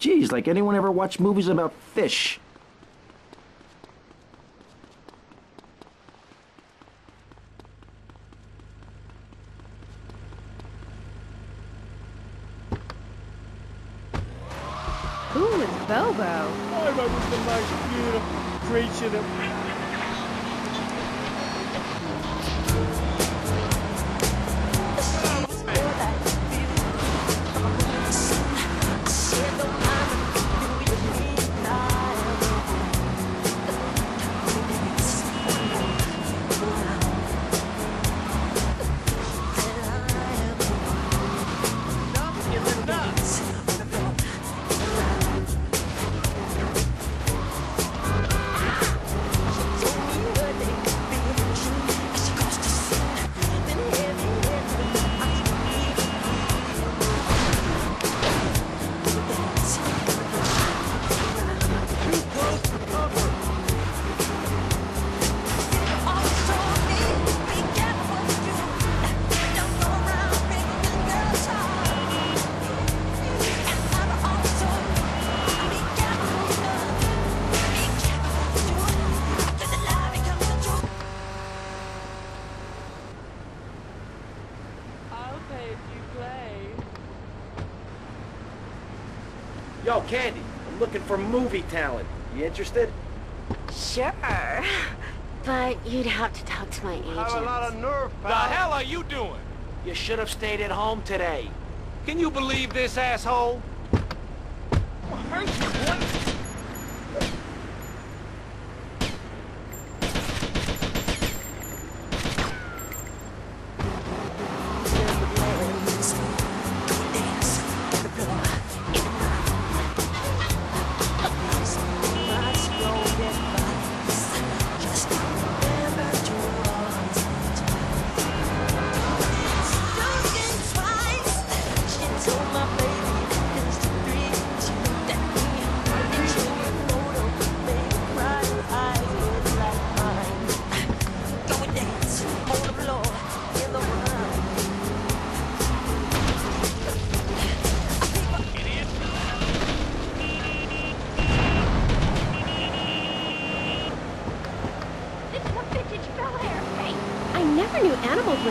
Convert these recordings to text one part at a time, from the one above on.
Geez, like anyone ever watched movies about fish? Yo, Candy, I'm looking for movie talent. You interested? Sure. But you'd have to talk to my agent. have a lot of nerve, The hell are you doing? You should have stayed at home today. Can you believe this asshole?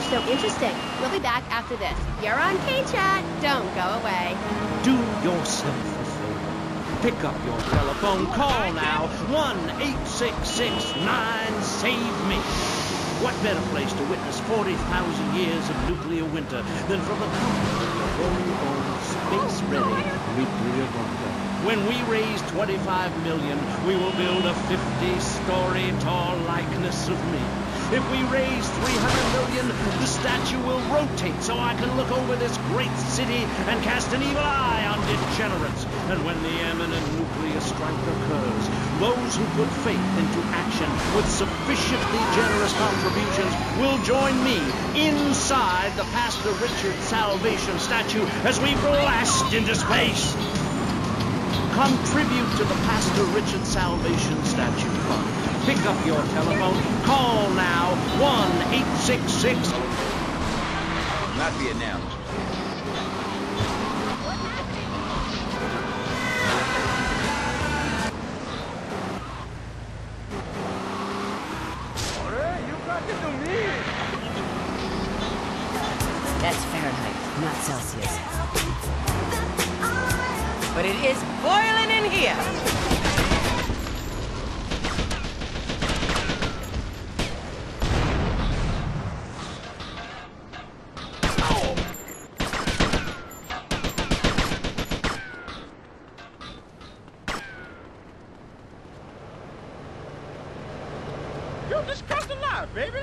So interesting. We'll be back after this. You're on K-Chat. Don't go away. Do yourself a favor. Pick up your telephone. Call now. 1-866-9-SAVE-ME. What better place to witness 40,000 years of nuclear winter than from the comfort of your very own space-ready oh, nuclear bunker? When we raise 25 million, we will build a 50-story tall likeness of me. If we raise 300 million, the statue will rotate so I can look over this great city and cast an evil eye on degenerates. And when the imminent nuclear strike occurs, those who put faith into action with sufficiently generous contributions will join me inside the Pastor Richard Salvation statue as we blast into space. Contribute to the Pastor Richard Salvation Statue Fund. Pick up your telephone. Call now 1 866 Not be announced. That's Fahrenheit, not Celsius. But it is boiling in here. You just crossed the line, baby.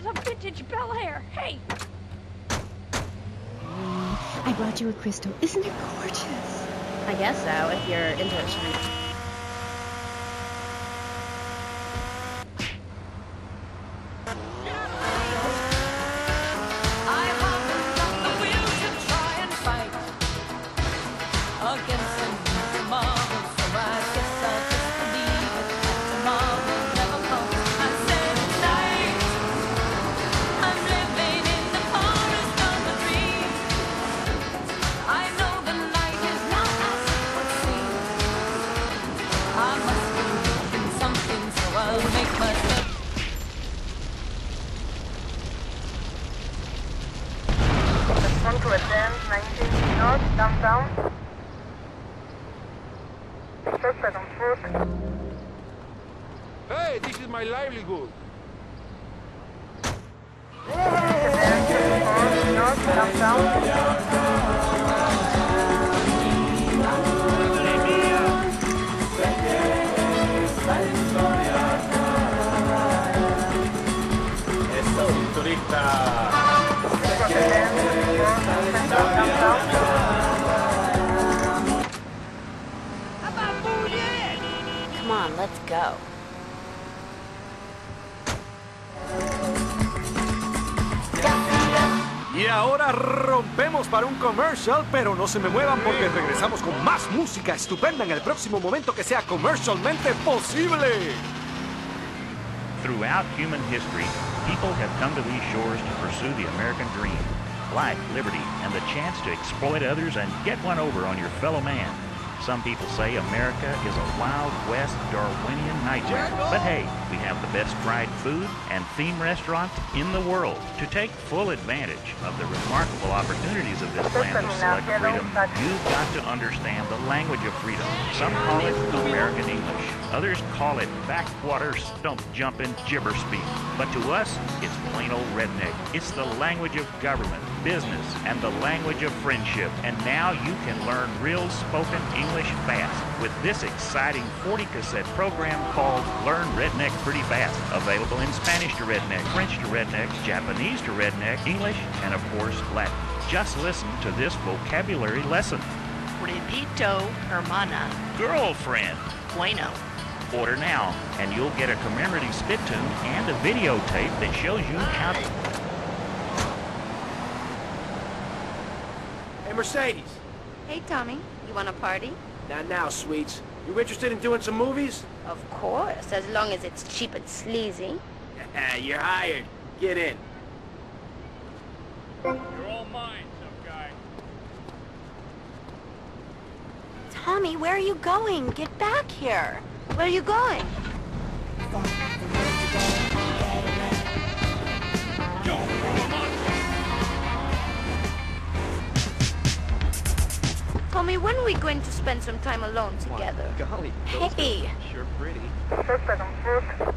Is a vintage Bel Air. Hey, I brought you a crystal. Isn't it gorgeous? I guess so, if you're into it, shiny. Central, downtown. Come on, let's go. Y ahora rompemos para un commercial, pero no se me muevan porque regresamos con más música estupenda en el próximo momento que sea comercialmente posible. Throughout human history, people have come to these shores to pursue the American dream life, liberty, and the chance to exploit others and get one over on your fellow man. Some people say America is a Wild West Darwinian nightmare. But hey, we have the best fried food and theme restaurants in the world. To take full advantage of the remarkable opportunities of this land of select freedom, you've got to understand the language of freedom. Some call it American English. Others call it backwater stump jumping gibber speak. But to us, it's plain old redneck. It's the language of government, business, and the language of friendship. And now you can learn real spoken English fast with this exciting 40 cassette program called Learn Redneck Pretty Fast. Available in Spanish to redneck, French to redneck, Japanese to redneck, English, and of course Latin. Just listen to this vocabulary lesson. Repito, hermana. Girlfriend. Bueno. Order now, and you'll get a commemorative spit tune and a videotape that shows you how to. Hey, Mercedes. Hey, Tommy. You want a party? Not now, sweets. You interested in doing some movies? Of course, as long as it's cheap and sleazy. You're hired. Get in. You're all mine, tough guy. Tommy, where are you going? Get back here. Where are you going? Tommy, when are we going to spend some time alone together? Golly, those Hey. girls are sure pretty. Suspect on foot.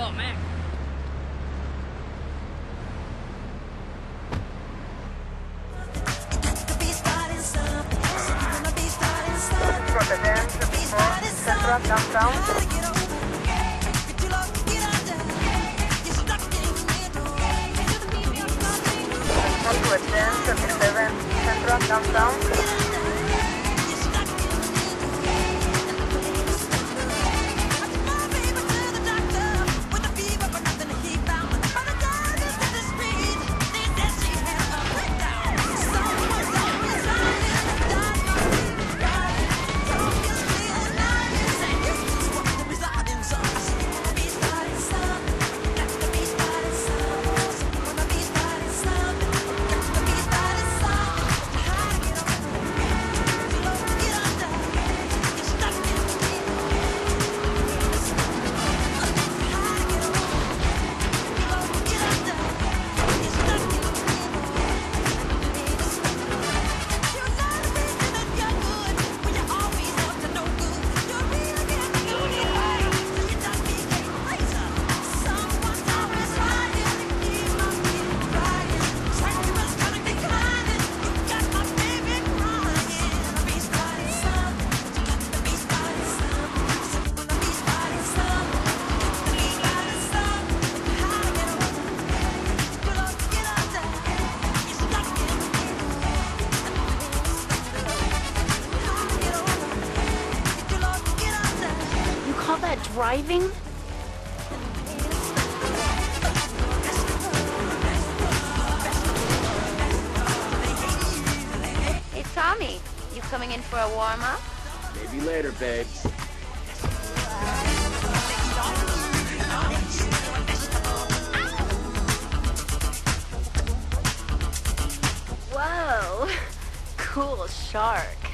Oh, man. 24 central, downtown. Respond to advance 37 central, downtown. Driving? Hey, Tommy, you coming in for a warm-up? Maybe later, babe. Whoa. Cool shark.